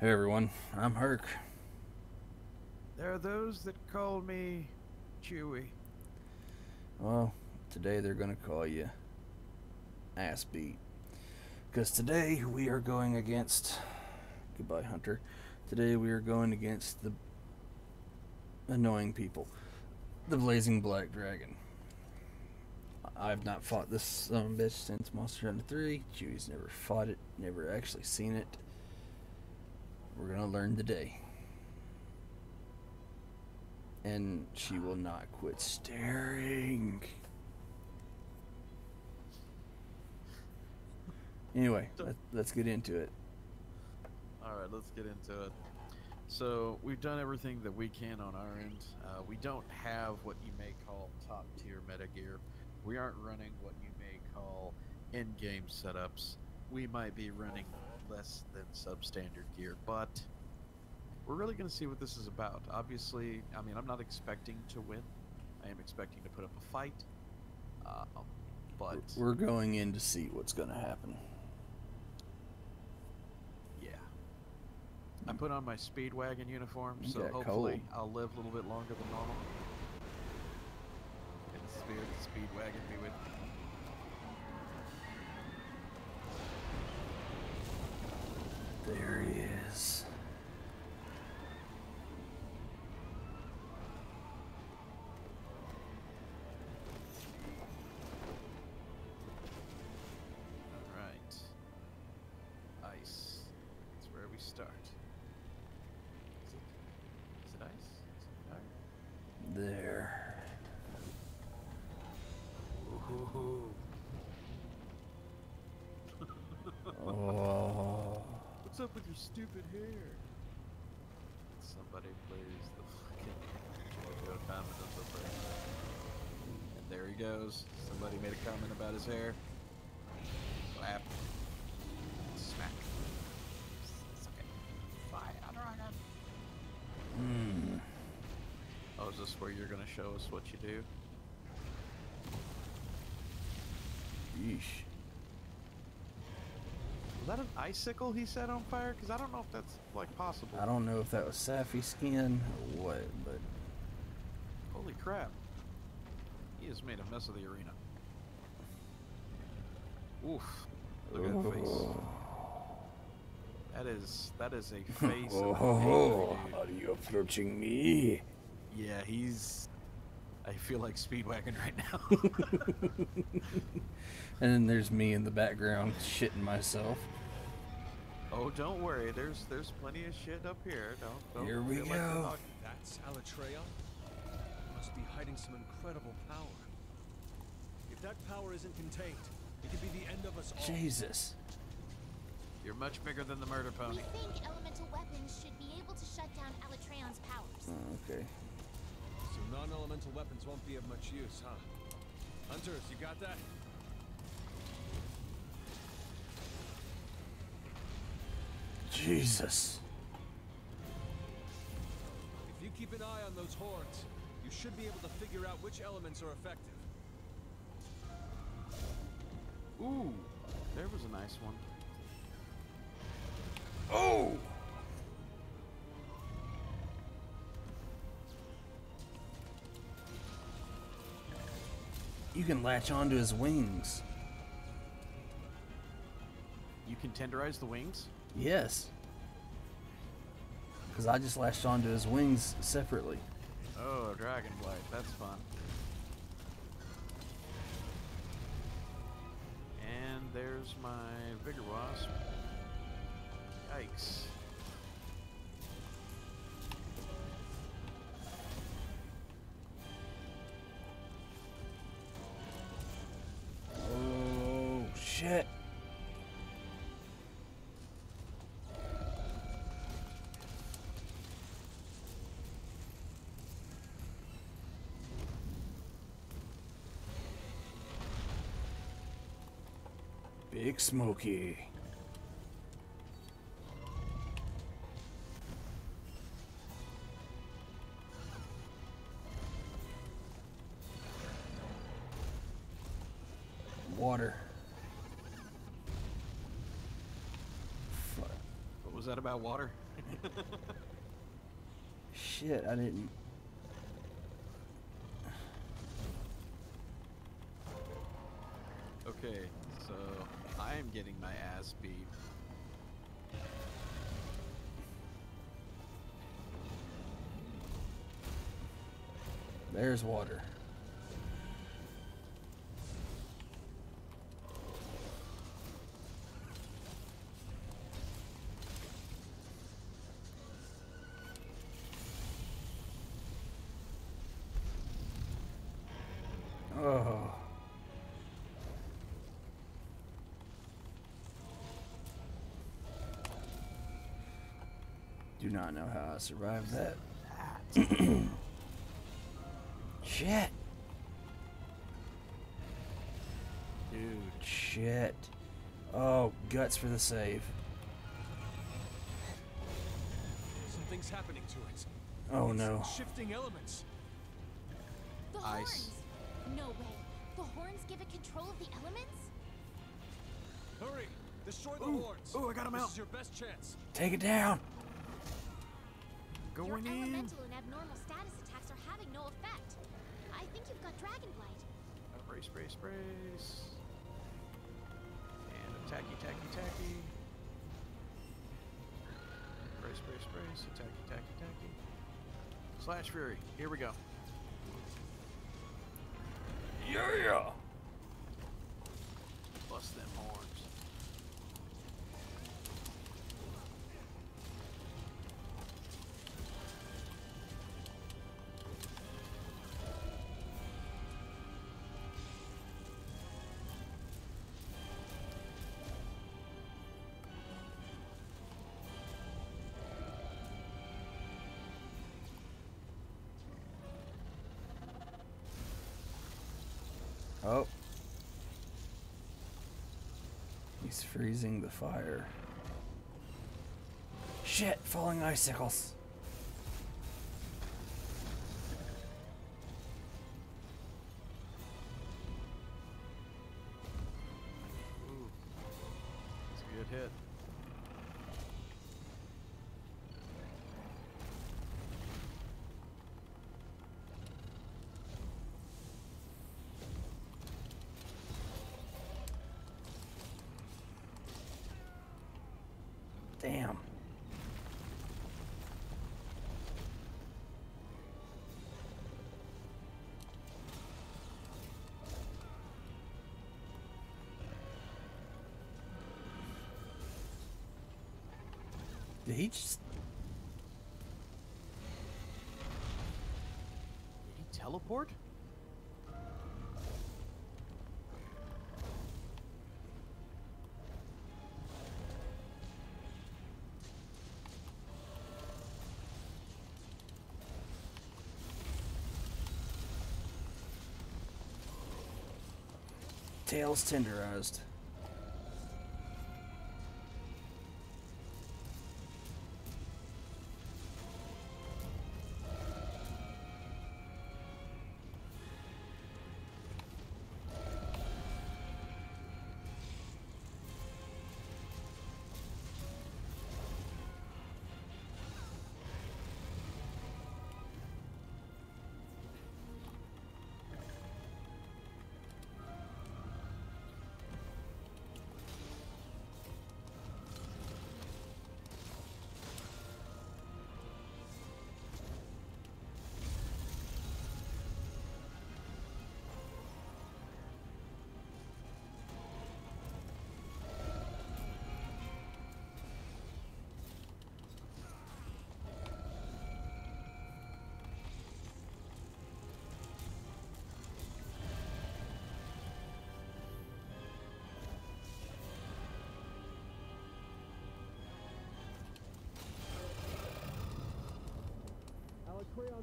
Hey everyone, I'm Hurk. There are those that call me Chewie. Well, today they're gonna call you Assbeat. Because today we are going against. Goodbye, Hunter. Today we are going against the annoying people. The Blazing Black Dragon. I've not fought this son of a bitch since Monster Hunter 3. Chewie's never fought it, never actually seen it. We're gonna learn today. And she will not quit staring. Anyway, let, let's get into it. All right, let's get into it. So we've done everything that we can on our end. Uh, we don't have what you may call top tier meta gear. We aren't running what you may call in-game setups. We might be running less than substandard gear, but we're really going to see what this is about. Obviously, I mean, I'm not expecting to win. I am expecting to put up a fight. Um, but We're going in to see what's going to happen. Yeah. I put on my Speedwagon uniform, You so hopefully cold. I'll live a little bit longer than normal. And the spirit of the Speedwagon be with me. There he is. Alright. Ice. That's where we start. Is it, is it ice? Is it? There. Ooh. Oh. What's up with your stupid hair? Somebody plays the fucking comment of the first. And there he goes. Somebody made a comment about his hair. Slap. Smack. It's okay. Dragon. Hmm. Oh, is this where you're gonna show us what you do? Yeesh. Was that an icicle he set on fire? Because I don't know if that's like possible. I don't know if that was Safi skin or what, but Holy crap. He has made a mess of the arena. Oof. Look at that oh. face. Oh. That is that is a face Oh, of ho, an ho. Are you approaching me? Yeah, he's I feel like Speedwagon right now. and then there's me in the background shitting myself. Oh, don't worry. There's there's plenty of shit up here. Don't don't Here we feel like you're go. That's Alatreon? Must be hiding some incredible power. If that power isn't contained, it could be the end of us all. Jesus. You're much bigger than the murder We pony. think elemental weapons should be able to shut down Alatreon's powers. Oh, okay. So non-elemental weapons won't be of much use, huh? Hunters, you got that? Jesus. If you keep an eye on those horns, you should be able to figure out which elements are effective. Ooh, there was a nice one. Oh! You can latch onto his wings. You can tenderize the wings. Yes. Because I just latched onto his wings separately. Oh, dragon blight. That's fun. And there's my vigor wasp. Yikes. Oh, shit. Big Smoky. Water. Fuck. What was that about water? Shit, I didn't. okay, so I am getting my ass beat. There's water. Do not know how I survived that. Shit. Dude. Shit. Oh, guts for the save. Something's happening to it. Oh It's no. Shifting elements. The Ice. horns! No way. The horns give it control of the elements? Hurry! Destroy the Ooh, horns. ooh, I got 'em this out. is your best chance. Take it down. Your Going in. elemental and abnormal status attacks are having no effect. I think you've got dragon blight. Uh, Brace, brace, brace. And attacky, tacky, tacky. Brace, brace, brace. Attacky, tacky, tacky. Slash Fury. Here we go. Yeah. Bust them horns. Oh. He's freezing the fire. Shit, falling icicles. Ooh. It's a good hit. Damn. Did he just Did he teleport? Tails tenderized?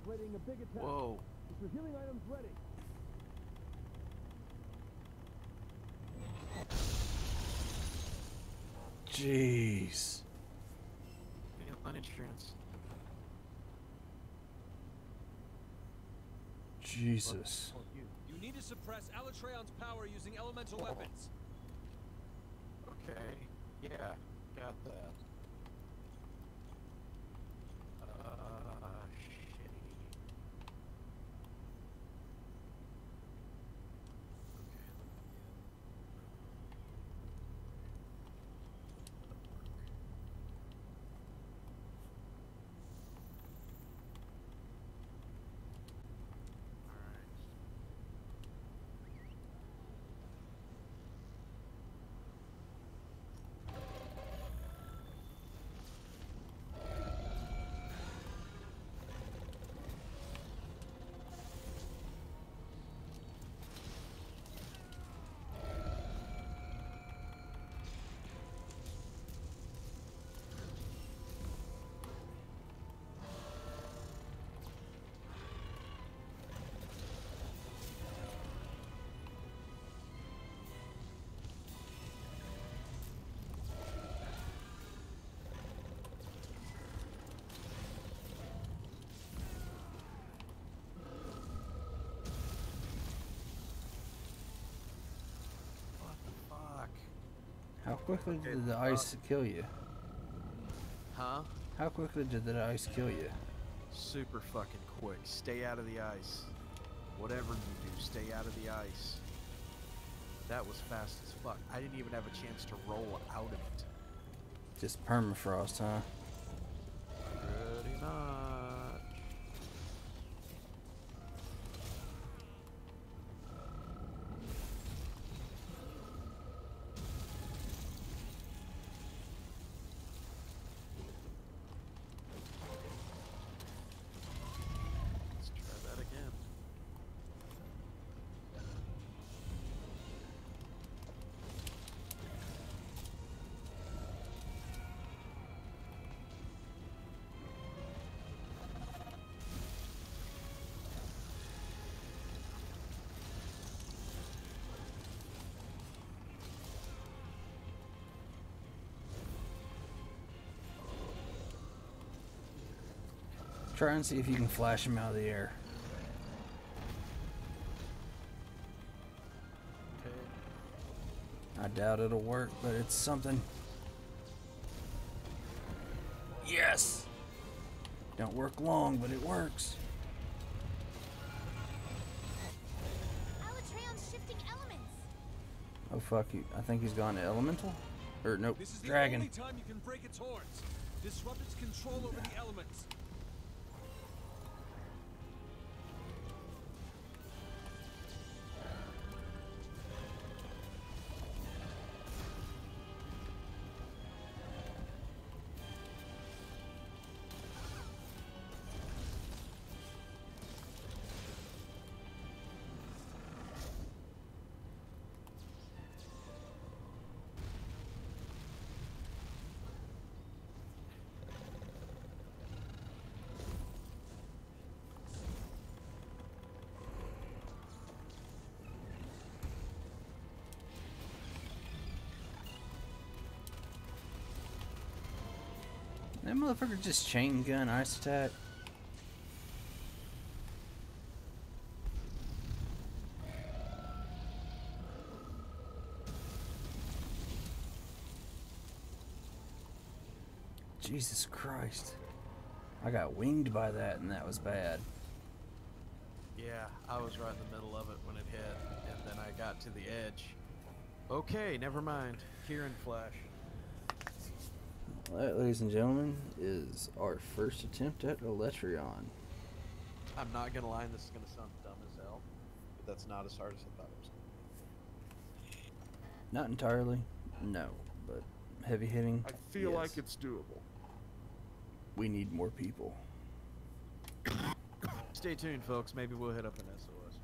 Crayon's waiting a big attack. Whoa. Get your healing items ready. Jeez. On insurance. Jesus. You. You need to suppress Alatreon's power using elemental weapons. How quickly did the uh, ice kill you? Huh? How quickly did the ice kill you? Super fucking quick. Stay out of the ice. Whatever you do, stay out of the ice. That was fast as fuck. I didn't even have a chance to roll out of it. Just permafrost, huh? Pretty much. Try and see if you can flash him out of the air. Okay. I doubt it'll work, but it's something. Yes! Don't work long, but it works. Shifting elements. Oh fuck you. I think he's gone to elemental? Or nope, This is the dragon. only time you can break its horns. Disrupt its control over the elements. That motherfucker just chain gun ice attack. Jesus Christ. I got winged by that and that was bad. Yeah, I was right in the middle of it when it hit, and then I got to the edge. Okay, never mind. Kieran Flash. Well, that, ladies and gentlemen, is our first attempt at Alatreon. I'm not gonna lie, this is gonna sound dumb as hell, but that's not as hard as I thought it was. Not entirely, mm. no, but heavy hitting. I feel like it's doable. We need more people. Stay tuned, folks. Maybe we'll hit up an SOS or something.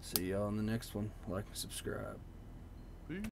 See y'all in the next one. Like and subscribe.